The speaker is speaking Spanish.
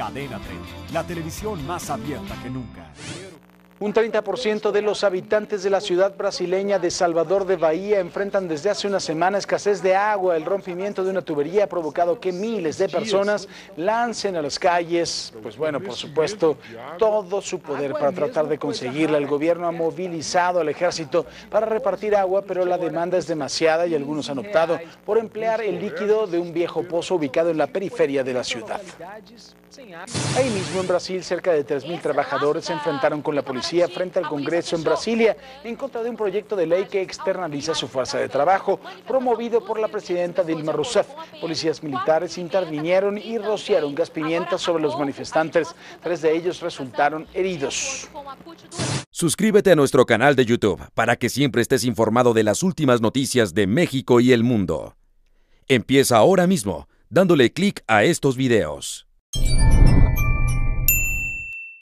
Cadena 30, la televisión más abierta que nunca. Un 30% de los habitantes de la ciudad brasileña de Salvador de Bahía enfrentan desde hace una semana escasez de agua. El rompimiento de una tubería ha provocado que miles de personas lancen a las calles, pues bueno, por supuesto, todo su poder para tratar de conseguirla. El gobierno ha movilizado al ejército para repartir agua, pero la demanda es demasiada y algunos han optado por emplear el líquido de un viejo pozo ubicado en la periferia de la ciudad. Ahí mismo en Brasil, cerca de 3.000 trabajadores se enfrentaron con la policía frente al Congreso en Brasilia en contra de un proyecto de ley que externaliza su fuerza de trabajo, promovido por la presidenta Dilma Rousseff. Policías militares intervinieron y rociaron gas pimienta sobre los manifestantes. Tres de ellos resultaron heridos. Suscríbete a nuestro canal de YouTube para que siempre estés informado de las últimas noticias de México y el mundo. Empieza ahora mismo dándole clic a estos videos.